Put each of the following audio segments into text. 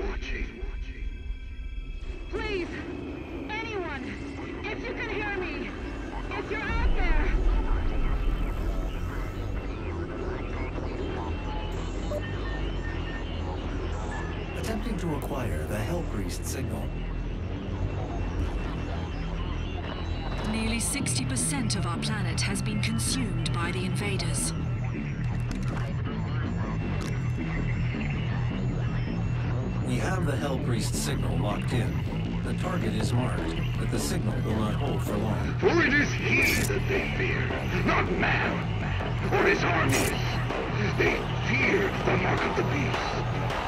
Watching. Please, anyone, if you can hear me, if you're out there, Attempting to acquire the Hell Priest signal. Nearly 60% of our planet has been consumed by the invaders. Priest signal locked in. The target is marked, but the signal will not hold for long. For it is he that they fear, not man or his armies. They fear the mark of the beast.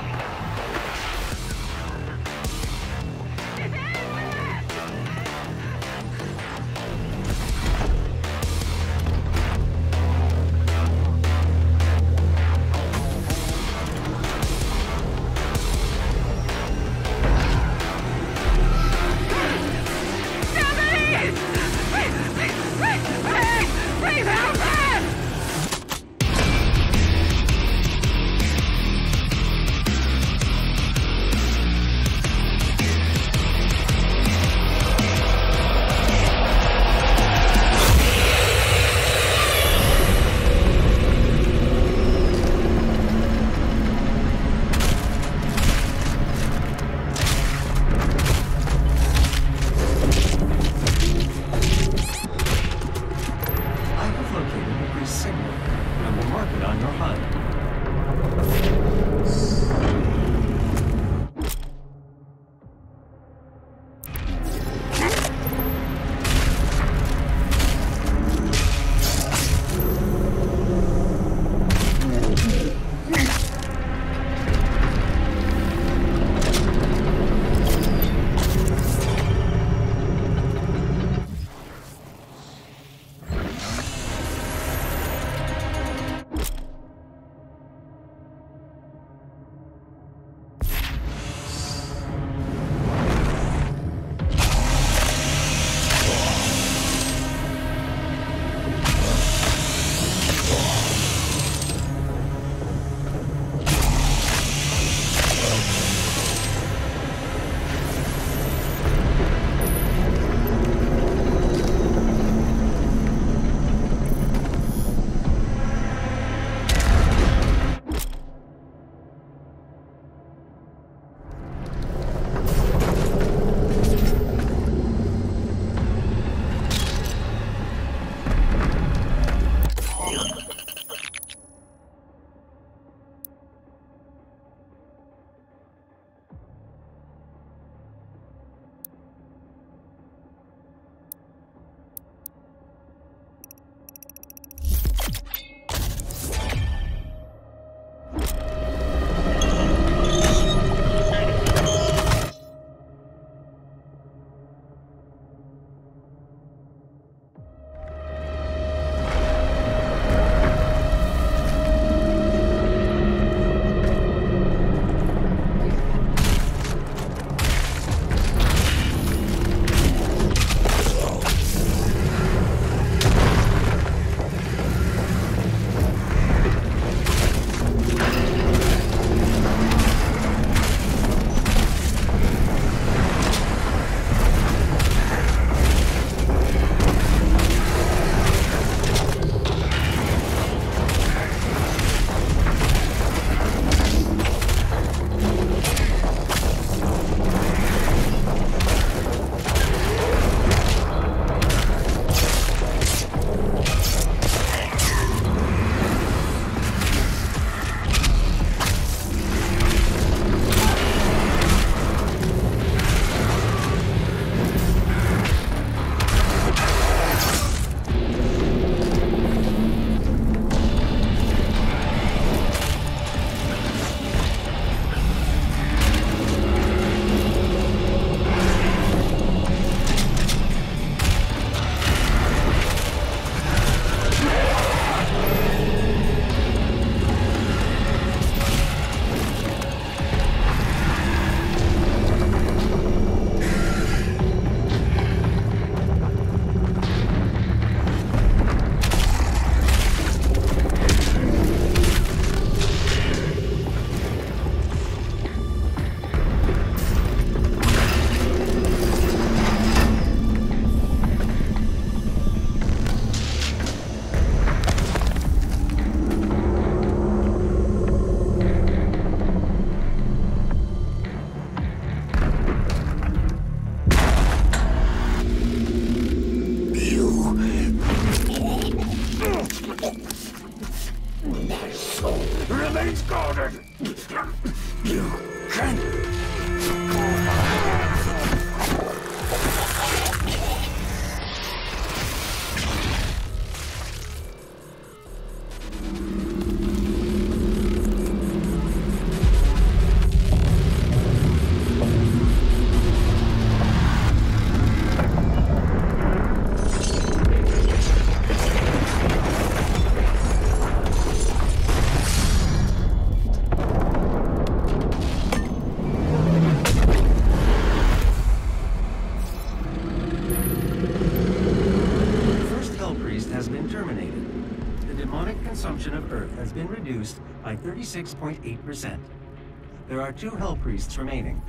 target on your HUD. 46.8%. There are two Hell Priests remaining.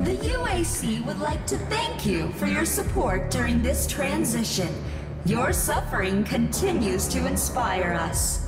The UAC would like to thank you for your support during this transition. Your suffering continues to inspire us.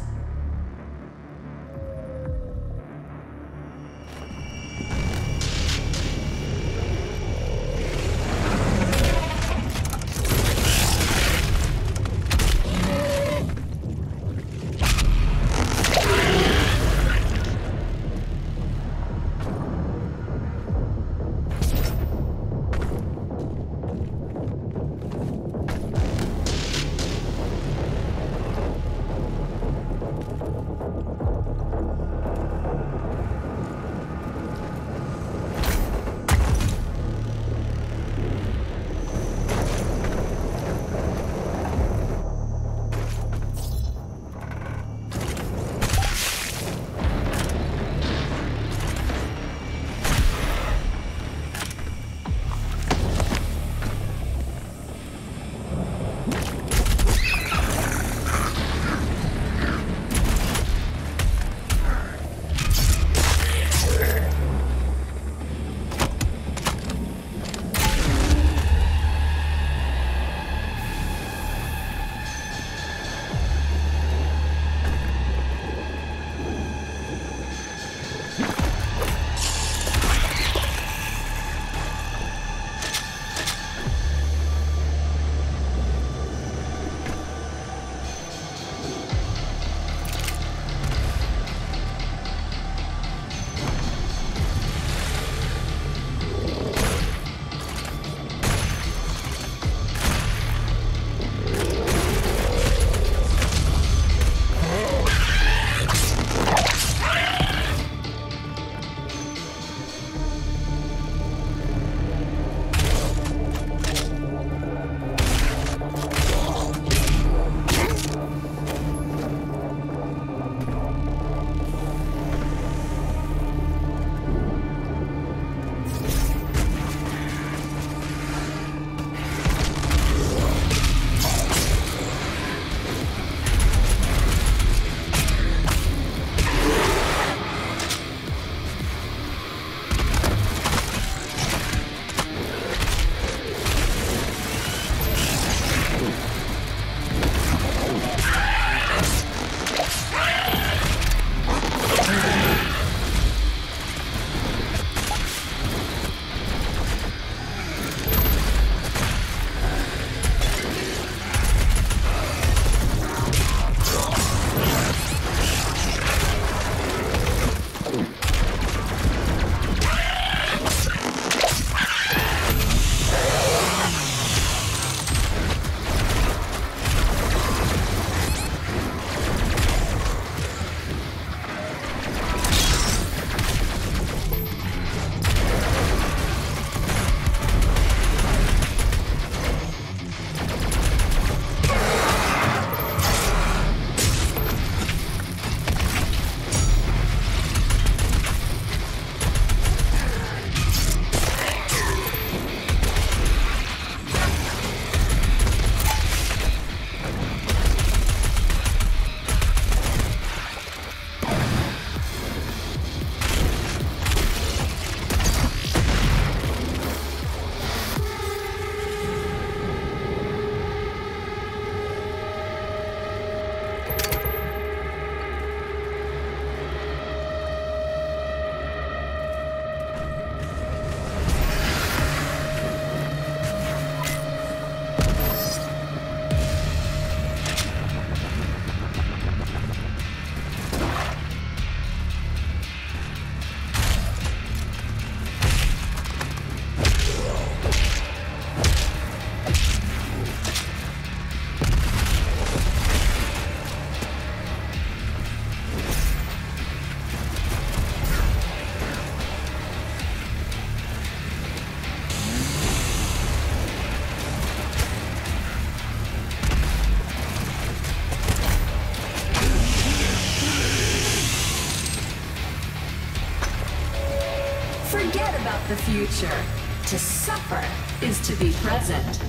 Future. To suffer is to be present.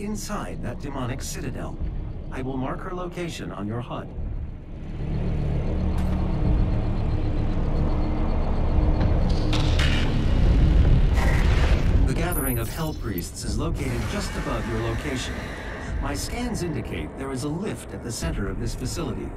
Inside that demonic citadel. I will mark her location on your HUD. The gathering of Hell Priests is located just above your location. My scans indicate there is a lift at the center of this facility.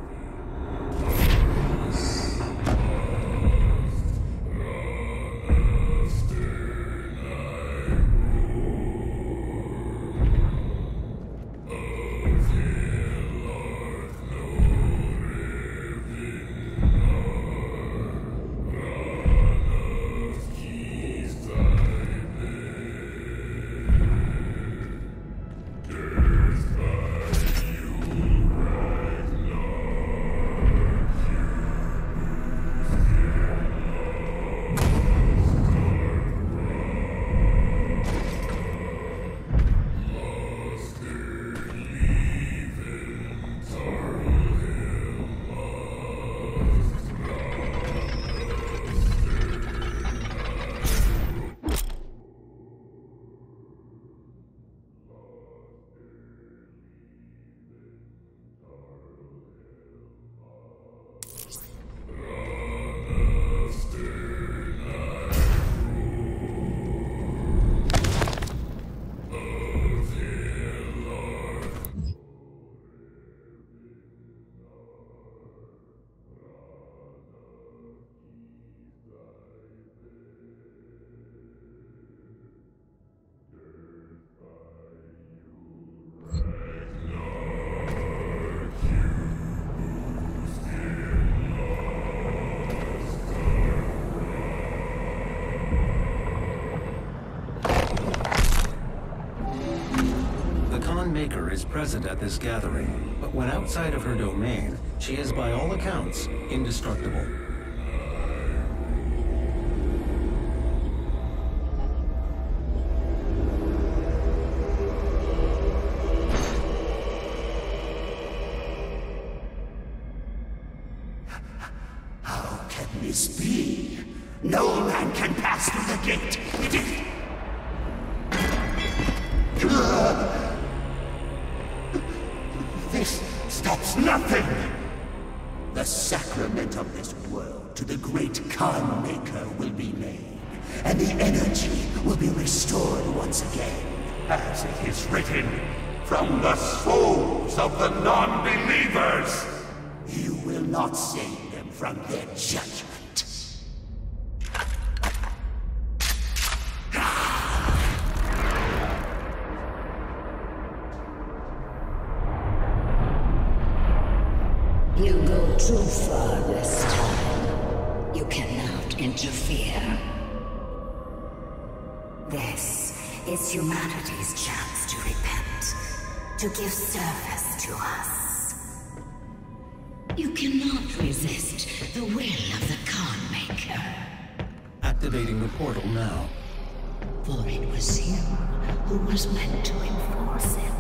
Is present at this gathering, but when outside of her domain, she is by all accounts indestructible. How can this be? No man can pass through the gate. It is... the souls of the non-believers. You will not save them from their judgment. You go too far this time. You cannot interfere. This is humanity's chance to repent. To give service to us. You cannot resist the will of the Khan Maykr, Activating the portal now. for it was you who was meant to enforce it.